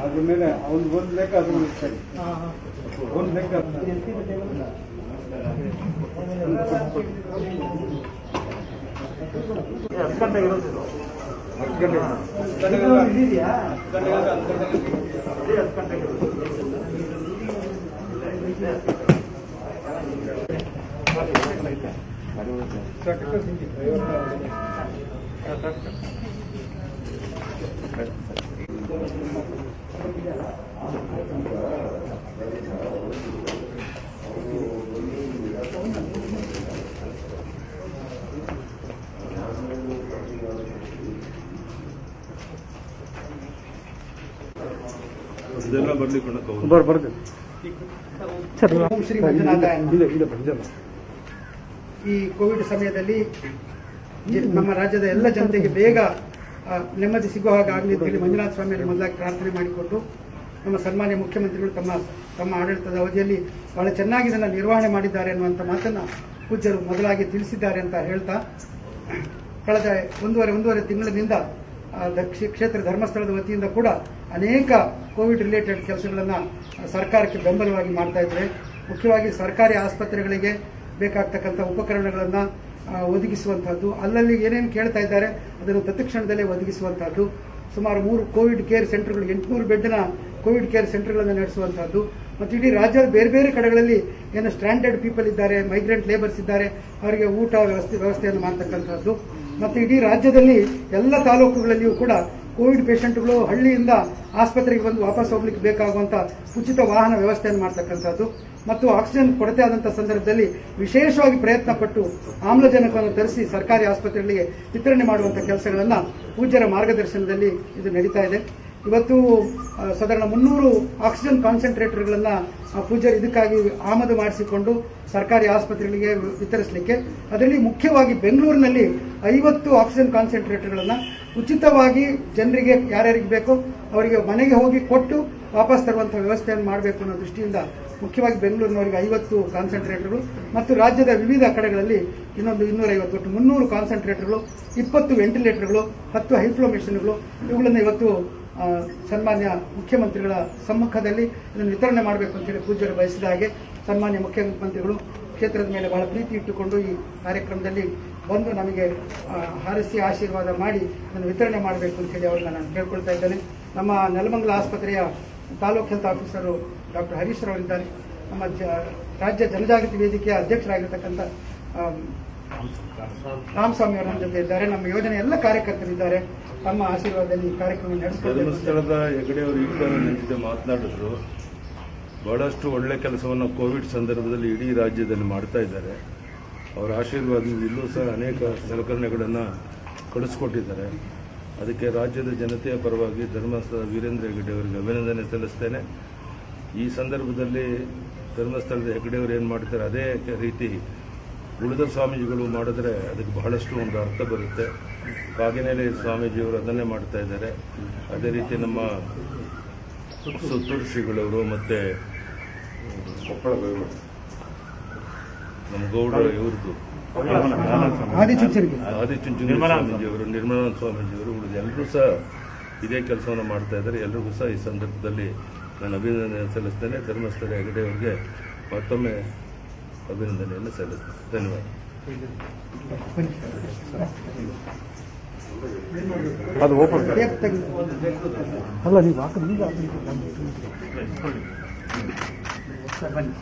ಅದ್ರ ಮೇಲೆ ಅವ್ನು ಒಂದು ಲೆಕ್ಕ ಅದ್ರ ಮೇಲೆ ಸರಿ ಒಂದು ಲೆಕ್ಕ ಹತ್ತು ಗಂಟೆ ಇದೆಲ್ಲ ಬರ್ಲಿಕ್ಕೆ ಬರ್ ಬರ್ತೀನಿ ಓಂ ಶ್ರೀ ಮಂಜುನಾಥಾಯ ನಮಃ. ಇಲ್ಲ ಇಲ್ಲ ಬಂದಿಲ್ಲ ಈ ಕೋವಿಡ್ ಸಮಯದಲ್ಲಿ ಜ- ನಮ್ಮ ರಾಜ್ಯದ ಎಲ್ಲ ಜನತೆಗೆ ಬೇಗ ಆ, ನೆಮ್ಮದಿ ಸಿಗುವ ಹಾಗಾಗಲಿ ಅಂತೇಳಿ ಮಂಜುನಾಥ ಸ್ವಾಮಿಯಲ್ಲಿ ಮೊದಲಾಗಿ ಪ್ರಾರ್ಥನೆ ಮಾಡಿಕೊಟ್ಟು ನಮ್ಮ ಸನ್ಮಾನ್ಯ ಮುಖ್ಯಮಂತ್ರಿಗಳು ತಮ್ಮ ತಮ್ಮ ಆಡಳಿತದ ಅವಧಿಯಲ್ಲಿ ಬಹಳ ಚೆನ್ನಾಗಿ ಇದನ್ನು ನಿರ್ವಹಣೆ ಮಾಡಿದ್ದಾರೆ ಅನ್ನುವಂಥ ಮಾತನ್ನು ಪೂಜ್ಯರು ಮೊದಲಾಗಿ ತಿಳಿಸಿದ್ದಾರೆ ಅಂತ ಹೇಳ್ತಾ, ಕಳೆದ ಒಂದೂವರೆ ಒಂದೂವರೆ ತಿಂಗಳಿನಿಂದ ಕ್ಷೇತ್ರ ಧರ್ಮಸ್ಥಳದ ವತಿಯಿಂದ ಕೂಡ ಅನೇಕ ಕೋವಿಡ್ ರಿಲೇಟೆಡ್ ಕೆಲಸಗಳನ್ನು ಸರ್ಕಾರಕ್ಕೆ ಬೆಂಬಲವಾಗಿ ಮಾಡ್ತಾ ಇದ್ದಾರೆ ಮುಖ್ಯವಾಗಿ ಸರ್ಕಾರಿ ಆಸ್ಪತ್ರೆಗಳಿಗೆ ಬೇಕಾಗ್ತಕ್ಕಂಥ ಉಪಕರಣಗಳನ್ನು ಒದಗಿಸುವಂತಹದ್ದು. ಅಲ್ಲಲ್ಲಿ ಏನೇನು ಕೇಳ್ತಾ ಇದ್ದಾರೆ, ಅದನ್ನು ತತ್ಕ್ಷಣದಲ್ಲೇ ಒದಗಿಸುವಂತಹದ್ದು. ಸುಮಾರು ಮೂರು ಕೋವಿಡ್ ಕೇರ್ ಸೆಂಟರ್ಗಳು, ಎಂಟುನೂರು ಬೆಡ್ನ ಕೋವಿಡ್ ಕೇರ್ ಸೆಂಟರ್ಗಳನ್ನು ನಡೆಸುವಂತಹದ್ದು. ಮತ್ತು ಇಡೀ ರಾಜ್ಯದ ಬೇರೆ ಬೇರೆ ಕಡೆಗಳಲ್ಲಿ ಏನು ಸ್ಟ್ಯಾಂಡರ್ಡ್ ಪೀಪಲ್ ಇದ್ದಾರೆ ಮೈಗ್ರೆಂಟ್ ಲೇಬರ್ಸ್ ಇದ್ದಾರೆ, ಅವರಿಗೆ ಊಟ ವ್ಯವಸ್ಥೆ, ವ್ಯವಸ್ಥೆಯನ್ನು ಮಾಡ್ತಕ್ಕಂಥದ್ದು ಮತ್ತು ಇಡೀ ರಾಜ್ಯದಲ್ಲಿ ಎಲ್ಲ ತಾಲೂಕುಗಳಲ್ಲಿಯೂ ಕೂಡ ಕೋವಿಡ್ ಪೇಷಂಟ್ಗಳು ಹಳ್ಳಿಯಿಂದ ಆಸ್ಪತ್ರೆಗೆ ಬಂದು ವಾಪಸ್ ಹೋಗ್ಲಿಕ್ಕೆ ಬೇಕಾಗುವಂಥ ಉಚಿತ ವಾಹನ ವ್ಯವಸ್ಥೆಯನ್ನು ಮಾಡ್ತಕ್ಕಂಥದ್ದು. ಮತ್ತು ಆಕ್ಸಿಜನ್ ಕೊರತೆ ಆದಂಥ ಸಂದರ್ಭದಲ್ಲಿ ವಿಶೇಷವಾಗಿ ಪ್ರಯತ್ನ ಪಟ್ಟು ಆಮ್ಲಜನಕವನ್ನು ತರಿಸಿ ಸರ್ಕಾರಿ ಆಸ್ಪತ್ರೆಗಳಿಗೆ ವಿತರಣೆ ಮಾಡುವಂಥ ಕೆಲಸಗಳನ್ನು ಪೂಜ್ಯರ ಮಾರ್ಗದರ್ಶನದಲ್ಲಿ ಇದು ನಡೀತಾ ಇದೆ. ಇವತ್ತು ಸಾಧಾರಣ ಮುನ್ನೂರು ಆಕ್ಸಿಜನ್ ಕಾನ್ಸಂಟ್ರೇಟರ್ಗಳನ್ನ ಪೂಜೆ ಇದಕ್ಕಾಗಿ ಆಮದು ಮಾಡಿಸಿಕೊಂಡು ಸರ್ಕಾರಿ ಆಸ್ಪತ್ರೆಗಳಿಗೆ ವಿತರಿಸಲಿಕ್ಕೆ. ಅದರಲ್ಲಿ ಮುಖ್ಯವಾಗಿ ಬೆಂಗಳೂರಿನಲ್ಲಿ ಐವತ್ತು ಆಕ್ಸಿಜನ್ ಕಾನ್ಸಂಟ್ರೇಟರ್ಗಳನ್ನ ಉಚಿತವಾಗಿ ಜನರಿಗೆ ಯಾರ್ಯಾರಿಗೆ ಬೇಕೋ ಅವರಿಗೆ ಮನೆಗೆ ಹೋಗಿ ಕೊಟ್ಟು ವಾಪಸ್ ತರುವಂಥ ವ್ಯವಸ್ಥೆಯನ್ನು ಮಾಡಬೇಕು ಅನ್ನೋ ದೃಷ್ಟಿಯಿಂದ ಮುಖ್ಯವಾಗಿ ಬೆಂಗಳೂರಿನವರಿಗೆ ಐವತ್ತು ಕಾನ್ಸಂಟ್ರೇಟರ್ಗಳು ಮತ್ತು ರಾಜ್ಯದ ವಿವಿಧ ಕಡೆಗಳಲ್ಲಿ ಇನ್ನೊಂದು ಇನ್ನೂರೈವತ್ತು ಒಟ್ಟು ಮುನ್ನೂರು ಕಾನ್ಸಂಟ್ರೇಟರ್ಗಳು, ಇಪ್ಪತ್ತು ವೆಂಟಿಲೇಟರ್ಗಳು, ಹತ್ತು ಹೈಫ್ಲೋ ಮೆಷಿನ್ಗಳು, ಇವುಗಳನ್ನು ಇವತ್ತು ಸನ್ಮಾನ್ಯ ಮುಖ್ಯಮಂತ್ರಿಗಳ ಸಮ್ಮುಖದಲ್ಲಿ ಇದನ್ನು ವಿತರಣೆ ಮಾಡಬೇಕು ಅಂತೇಳಿ ಪೂಜ್ಯರು ಬಯಸಿದ ಹಾಗೆ ಸನ್ಮಾನ್ಯ ಮುಖ್ಯಮಂತ್ರಿಗಳು ಕ್ಷೇತ್ರದ ಮೇಲೆ ಬಹಳ ಪ್ರೀತಿ ಇಟ್ಟುಕೊಂಡು ಈ ಕಾರ್ಯಕ್ರಮದಲ್ಲಿ ಬಂದು ನಮಗೆ ಹಾರಿಸಿ ಆಶೀರ್ವಾದ ಮಾಡಿ ಇದನ್ನು ವಿತರಣೆ ಮಾಡಬೇಕು ಅಂತೇಳಿ ಅವ್ರನ್ನ ನಾನು ಕೇಳ್ಕೊಳ್ತಾ ಇದ್ದೇನೆ. ನಮ್ಮ ನೆಲಮಂಗಲ ಆಸ್ಪತ್ರೆಯ taluk health officer doctor Harish ರವರಿದ್ದಾರೆ. ನಮ್ಮ ರಾಜ್ಯ ಜನಜಾಗೃತಿ ವೇದಿಕೆಯ ಅಧ್ಯಕ್ಷರಾಗಿರ್ತಕ್ಕಂಥ ರಾಮಸ್ವಾಮಿ ಅವರ ನಮ್ಮ ಜೊತೆ ಇದ್ದಾರೆ. ನಮ್ಮ ಯೋಜನೆ ಎಲ್ಲ ಕಾರ್ಯಕರ್ತರಿದ್ದಾರೆ ತಮ್ಮ ಆಶೀರ್ವಾದದಲ್ಲಿ ಈ ಕಾರ್ಯಕ್ರಮ ಧರ್ಮಸ್ಥಳದ ಹೆಗಡೆ ಅವರು ಈಗ ನನ್ನ ಮಾತನಾಡಿದ್ರು. ಬಹಳಷ್ಟು ಒಳ್ಳೆ ಕೆಲಸವನ್ನು ಕೋವಿಡ್ ಸಂದರ್ಭದಲ್ಲಿ ಇಡೀ ರಾಜ್ಯದಲ್ಲಿ ಮಾಡ್ತಾ ಇದ್ದಾರೆ. ಅವರ ಆಶೀರ್ವಾದದಿಂದ ಇಲ್ಲೂ ಸಹ ಅನೇಕ ಸಲಕರಣೆಗಳನ್ನು ಕಳಿಸ್ಕೊಟ್ಟಿದ್ದಾರೆ. ಅದಕ್ಕೆ ರಾಜ್ಯದ ಜನತೆಯ ಪರವಾಗಿ ಧರ್ಮಸ್ಥಳ ವೀರೇಂದ್ರ ಹೆಗ್ಗಡೆಯವರಿಗೆ ಅಭಿನಂದನೆ ಸಲ್ಲಿಸ್ತೇನೆ. ಈ ಸಂದರ್ಭದಲ್ಲಿ ಧರ್ಮಸ್ಥಳದ ಹೆಗಡೆಯವರು ಏನು ಮಾಡ್ತಾರೆ, ಅದೇ ರೀತಿ ಉಳಿದ ಸ್ವಾಮೀಜಿಗಳು ಮಾಡಿದ್ರೆ ಅದಕ್ಕೆ ಬಹಳಷ್ಟು ಒಂದು ಅರ್ಥ ಬರುತ್ತೆ. ಕಾಗಿನೆಲೆ ಸ್ವಾಮೀಜಿಯವರು ಅದನ್ನೇ ಮಾಡ್ತಾ ಇದ್ದಾರೆ. ಅದೇ ರೀತಿ ನಮ್ಮ ಸುತ್ತೂರು ಶ್ರೀಗಳವರು ಕೊಪ್ಪಳ ನಮ್ಮ ಗೌಡ ಇವ್ರದ್ದು. ಆದಿಚುಂಚನ ಸ್ವಾಮೀಜಿಯವರು ನಿರ್ಮಲಾನಂದ ಸ್ವಾಮೀಜಿಯವರು ಉಳಿದ ಎಲ್ಲರೂ ಸಹ ಇದೇ ಕೆಲಸವನ್ನು ಮಾಡ್ತಾ ಇದ್ದಾರೆ. ಎಲ್ಲರಿಗೂ ಸಹ ಈ ಸಂದರ್ಭದಲ್ಲಿ ನಾನು ಅಭಿನಂದನೆ ಸಲ್ಲಿಸ್ತೇನೆ. ಧರ್ಮಸ್ಥಳ ಹೆಗಡೆಯವರಿಗೆ ಮತ್ತೊಮ್ಮೆ ಅಭಿನಂದನೆಯನ್ನು ಸಲ್ಲಿಸ್ತೇನೆ. ಧನ್ಯವಾದ. ಅದು ಓಪನ್ ಅಲ್ಲ ನೀವು ಹಾಕಿದ್ರೆ ಈಗ ಬನ್ನಿ.